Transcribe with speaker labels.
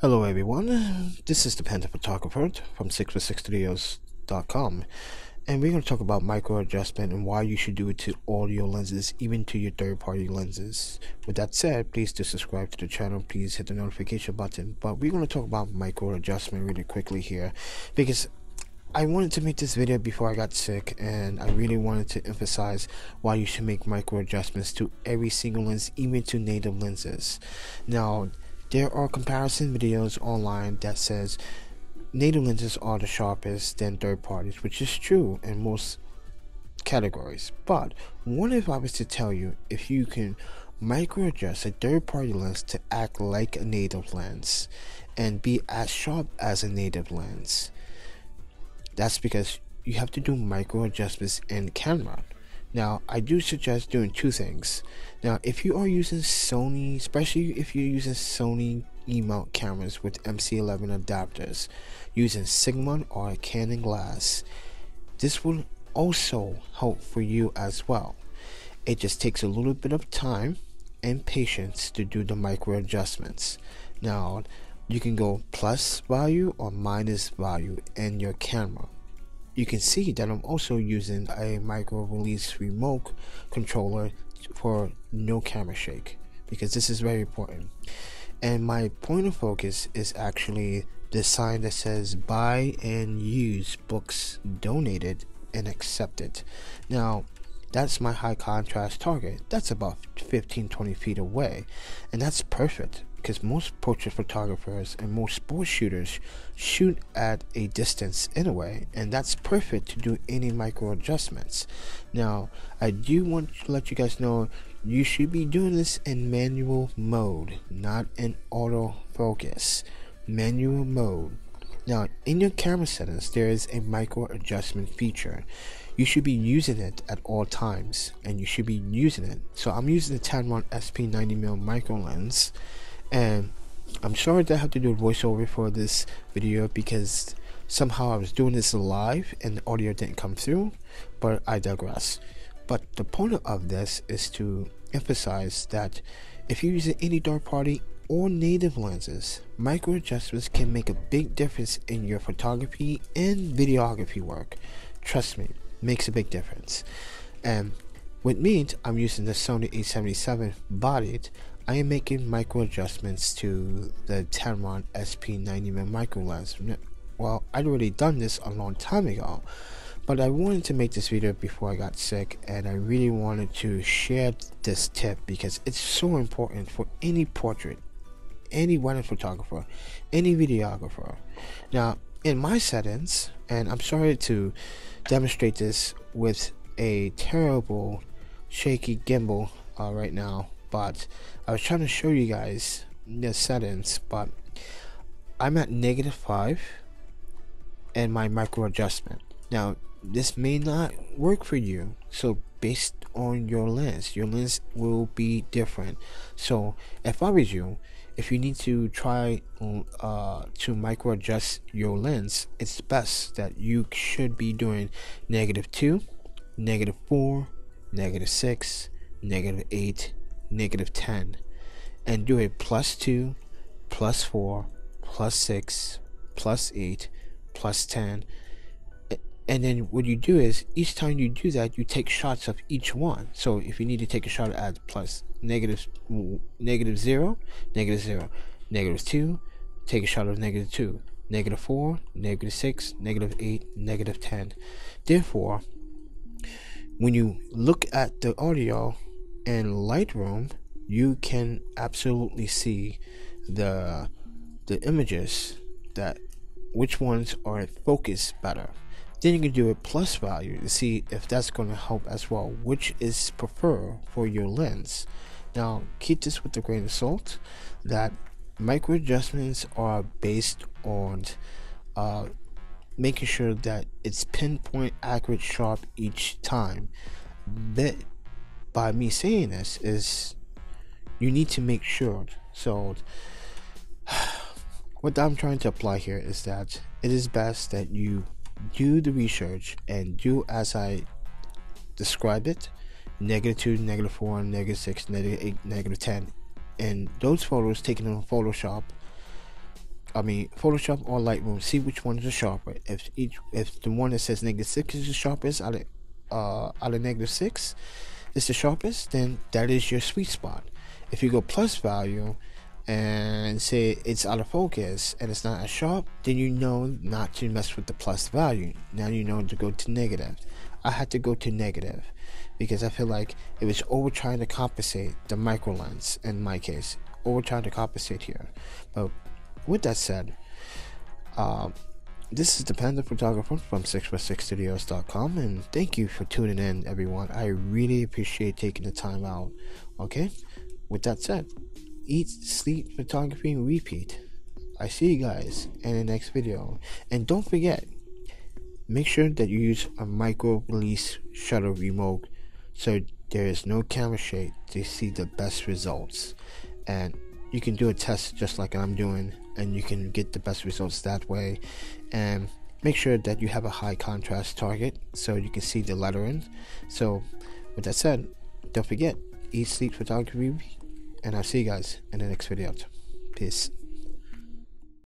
Speaker 1: Hello everyone, this is the Panda Photographer from 646studios.com and we're going to talk about micro adjustment and why you should do it to all your lenses, even to your third party lenses. With that said, please do subscribe to the channel, please hit the notification button. But we're going to talk about micro adjustment really quickly here because I wanted to make this video before I got sick and I really wanted to emphasize why you should make micro adjustments to every single lens, even to native lenses. Now, there are comparison videos online that says native lenses are the sharpest than third parties, which is true in most categories. But what if I was to tell you if you can micro adjust a third party lens to act like a native lens and be as sharp as a native lens? That's because you have to do micro adjustments in camera. Now, I do suggest doing two things. Now, if you are using Sony, especially if you're using Sony E-mount cameras with MC11 adapters, using Sigma or Canon glass, this will also help for you as well. It just takes a little bit of time and patience to do the micro adjustments. Now, you can go plus value or minus value in your camera you can see that I'm also using a micro release remote controller for no camera shake because this is very important. And my point of focus is actually the sign that says buy and use books donated and accepted. Now that's my high contrast target. That's about 15 20 feet away and that's perfect because most portrait photographers and most sports shooters shoot at a distance anyway, and that's perfect to do any micro adjustments. Now, I do want to let you guys know you should be doing this in manual mode, not in auto focus. Manual mode. Now, in your camera settings, there is a micro adjustment feature. You should be using it at all times, and you should be using it. So, I'm using the Tamron SP90mm micro lens and I'm sorry that I have to do a voiceover for this video because somehow I was doing this live and the audio didn't come through, but I digress. But the point of this is to emphasize that if you're using any third party or native lenses, micro adjustments can make a big difference in your photography and videography work. Trust me, makes a big difference. And with me, I'm using the Sony a77 bodied. I am making micro adjustments to the Tamron SP90mm micro lens. Well, I'd already done this a long time ago, but I wanted to make this video before I got sick, and I really wanted to share this tip because it's so important for any portrait, any wedding photographer, any videographer. Now, in my settings, and I'm sorry to demonstrate this with a terrible shaky gimbal uh, right now but I was trying to show you guys the settings but I'm at negative 5 and my micro adjustment. Now this may not work for you. So based on your lens your lens will be different. So if I was you if you need to try uh, to micro adjust your lens it's best that you should be doing negative 2 negative 4 negative 6 negative 8 negative 10 and do a plus 2 plus 4 plus 6 plus 8 plus 10 and then what you do is each time you do that you take shots of each one. So if you need to take a shot at plus negative negative 0 negative 0 negative 2 take a shot of negative 2 negative 4 negative 6 negative 8 negative 10 therefore when you look at the audio in Lightroom, you can absolutely see the the images that which ones are focused better. Then you can do a plus value to see if that's going to help as well, which is prefer for your lens. Now, keep this with a grain of salt. That micro adjustments are based on uh, making sure that it's pinpoint accurate sharp each time. But by me saying this is you need to make sure. So, what I'm trying to apply here is that it is best that you do the research and do as I describe it negative 2, negative 4, negative 6, negative 8, negative 10. And those photos taken on Photoshop I mean Photoshop or Lightroom. See which one is the sharper. If each if the one that says negative six is the sharpest out of uh out of negative six is the sharpest, then that is your sweet spot. If you go plus value and say it's out of focus and it's not as sharp, then you know not to mess with the plus value. Now you know to go to negative. I had to go to negative because I feel like it was over trying to compensate the micro lens in my case, over trying to compensate here. But with that said, uh, this is the Panda Photographer from 646studios.com and thank you for tuning in everyone. I really appreciate taking the time out. Okay? With that said, eat, sleep, photography, and repeat. I see you guys in the next video. And don't forget, make sure that you use a micro release shutter remote so there is no camera shake to see the best results. And you can do a test just like I'm doing, and you can get the best results that way. And make sure that you have a high contrast target so you can see the lettering. So, with that said, don't forget, eat, sleep, photography, and I'll see you guys in the next video. Peace.